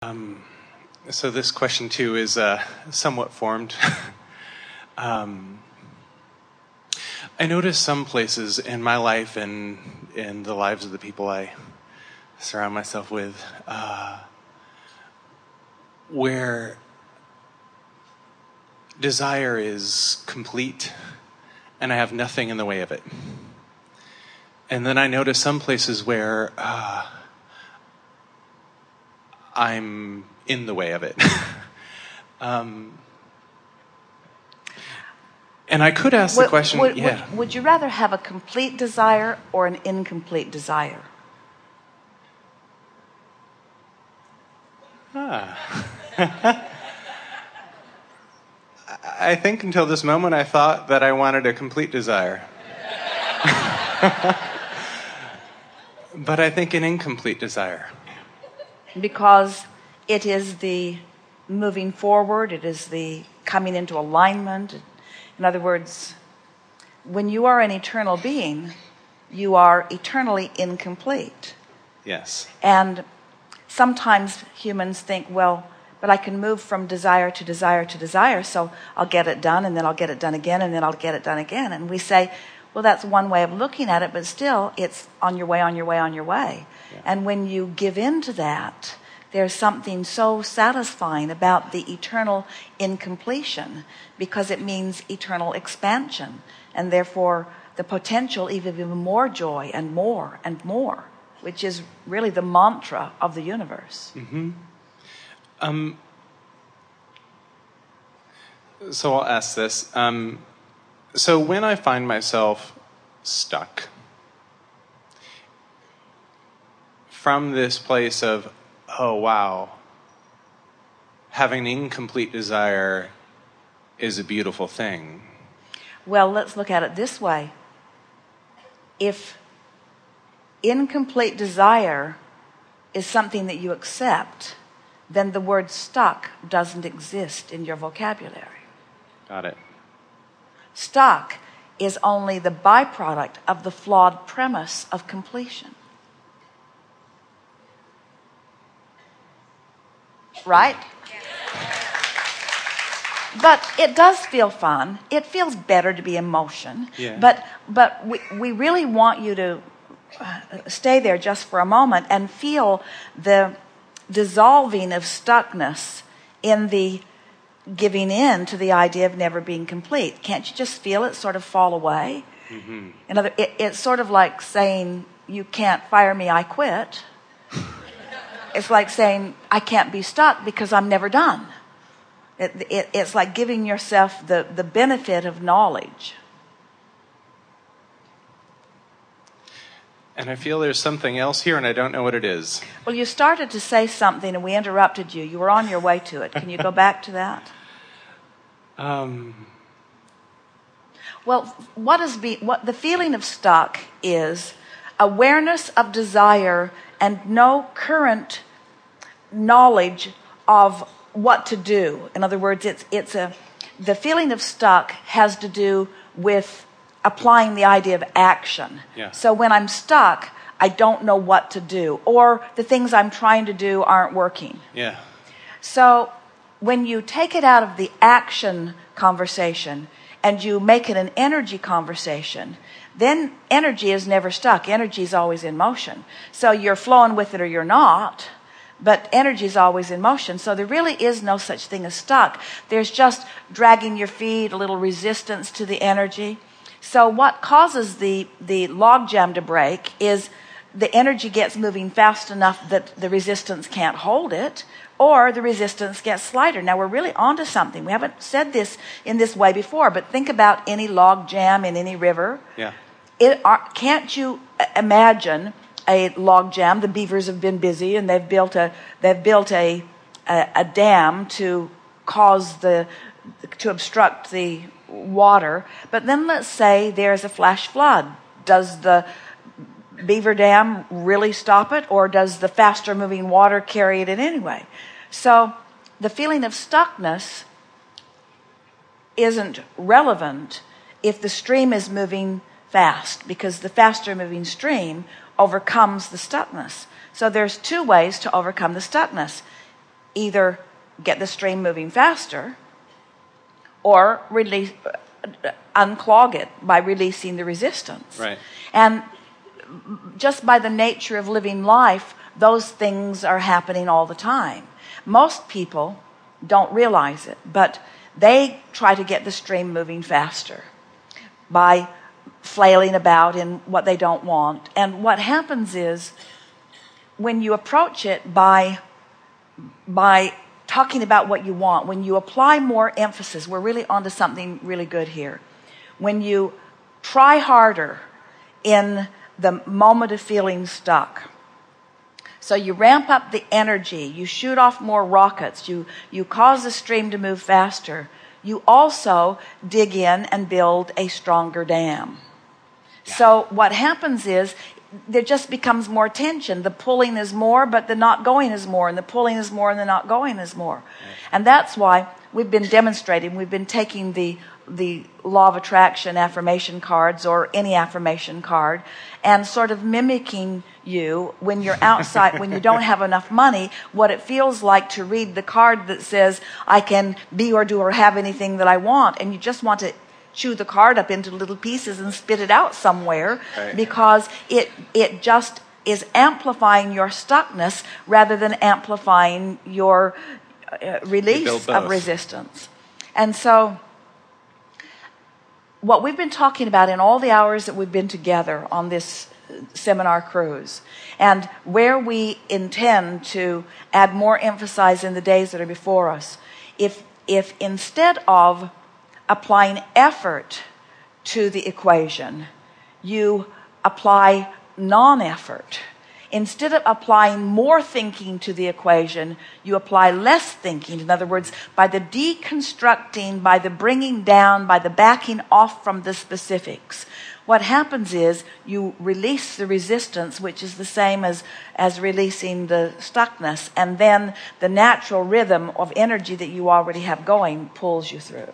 Um, so this question too is uh, somewhat formed. um, I notice some places in my life and in the lives of the people I surround myself with uh, where desire is complete and I have nothing in the way of it. And then I notice some places where uh, I'm in the way of it. um, and I could ask would, the question would, yeah. Would, would you rather have a complete desire or an incomplete desire? Ah. I think until this moment I thought that I wanted a complete desire. but I think an incomplete desire. Because it is the moving forward, it is the coming into alignment. In other words, when you are an eternal being, you are eternally incomplete. Yes. And sometimes humans think, well, but I can move from desire to desire to desire, so I'll get it done, and then I'll get it done again, and then I'll get it done again. And we say, well, that's one way of looking at it, but still, it's on your way, on your way, on your way. Yeah. And when you give in to that, there's something so satisfying about the eternal incompletion because it means eternal expansion, and therefore the potential even more joy and more and more, which is really the mantra of the universe. Mm-hmm. Um, so I'll ask this. Um, so when I find myself stuck from this place of, oh wow, having an incomplete desire is a beautiful thing. Well, let's look at it this way. If incomplete desire is something that you accept, then the word stuck doesn't exist in your vocabulary. Got it. Stuck is only the byproduct of the flawed premise of completion. Right? But it does feel fun. It feels better to be in motion. Yeah. But but we, we really want you to uh, stay there just for a moment and feel the dissolving of stuckness in the giving in to the idea of never being complete. Can't you just feel it sort of fall away? Mm-hmm. In other, it, it's sort of like saying, "You can't fire me, I quit." it's like saying, "I can't be stuck because I'm never done." It, it, it's like giving yourself the, the benefit of knowledge. And I feel there's something else here, and I don't know what it is. Well, you started to say something, and we interrupted you. You were on your way to it. Can you go back to that? Um. Well, what is be, what the feeling of stuck is awareness of desire and no current knowledge of what to do. In other words, it's it's a the feeling of stuck has to do with applying the idea of action. Yeah. So when I'm stuck, I don't know what to do, or the things I'm trying to do aren't working. Yeah. So when you take it out of the action conversation and you make it an energy conversation, then energy is never stuck. Energy is always in motion. So you're flowing with it or you're not, but energy is always in motion. So there really is no such thing as stuck. There's just dragging your feet, a little resistance to the energy. So what causes the, the logjam to break is the energy gets moving fast enough that the resistance can't hold it, or the resistance gets slighter. Now we're really onto something. We haven't said this in this way before, but think about any log jam in any river. Yeah. It, are, can't you uh, imagine a log jam? The beavers have been busy and they've built a they've built a a, a dam to cause the to obstruct the water. But then let's say there's a flash flood. Does the beaver dam really stop it, or does the faster moving water carry it in anyway? So the feeling of stuckness isn't relevant if the stream is moving fast, because the faster moving stream overcomes the stuckness. So there's two ways to overcome the stuckness. either get the stream moving faster or release uh, unclog it by releasing the resistance Right. and just by the nature of living life those things are happening all the time. Most people don't realize it but they try to get the stream moving faster by flailing about in what they don't want. And what happens is when you approach it by by talking about what you want when you apply more emphasis we're really onto something really good here. When you try harder in the moment of feeling stuck. So you ramp up the energy. You shoot off more rockets. You you cause the stream to move faster. You also dig in and build a stronger dam. So what happens is there just becomes more tension. The pulling is more, but the not going is more, and the pulling is more, and the not going is more. And that's why we've been demonstrating, we've been taking the the law of attraction affirmation cards or any affirmation card and sort of mimicking you when you're outside when you don't have enough money what it feels like to read the card that says I can be or do or have anything that I want and you just want to chew the card up into little pieces and spit it out somewhere Right. because it it just is amplifying your stuckness rather than amplifying your uh, release build of resistance and so what we've been talking about in all the hours that we've been together on this uh, seminar cruise and where we intend to add more emphasis in the days that are before us. If if instead of applying effort to the equation you apply non-effort instead of applying more thinking to the equation you apply less thinking. In other words by the deconstructing by the bringing down by the backing off from the specifics. What happens is you release the resistance which is the same as as releasing the stuckness and then the natural rhythm of energy that you already have going pulls you through